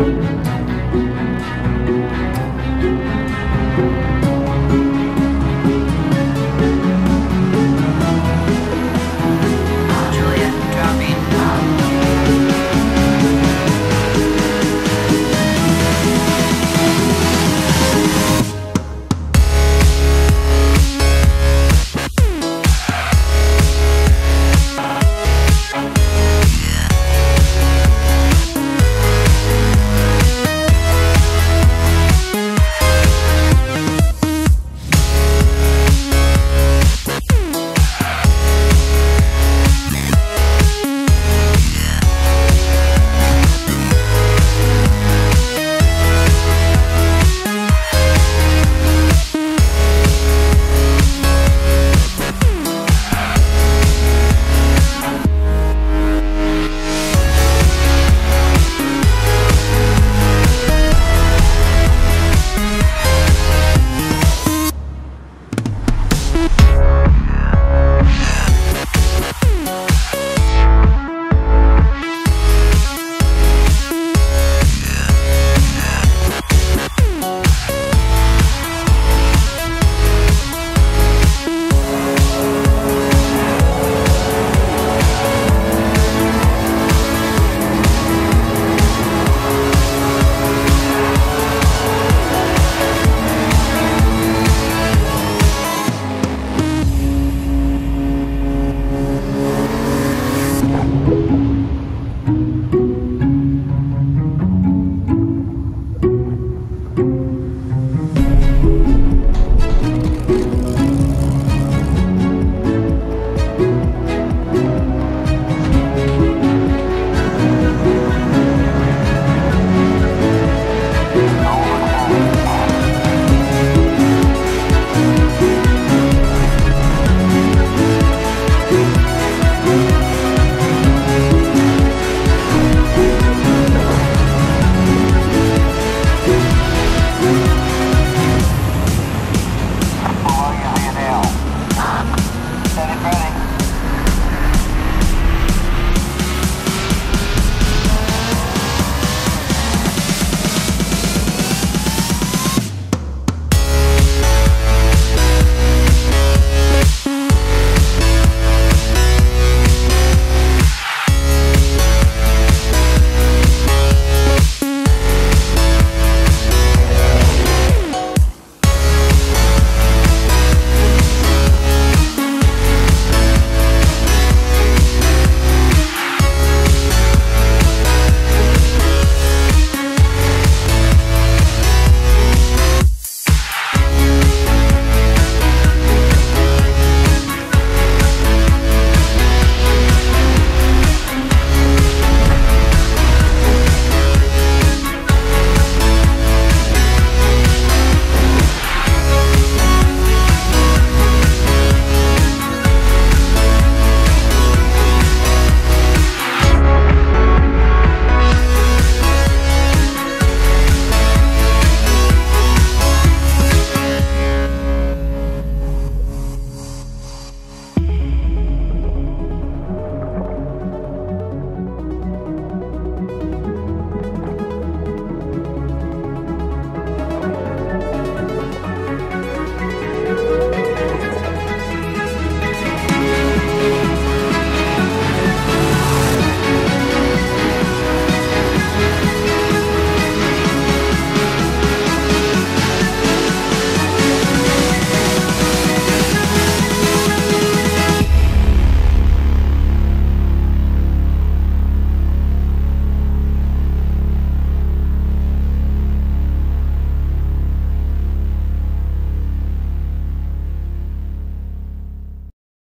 Música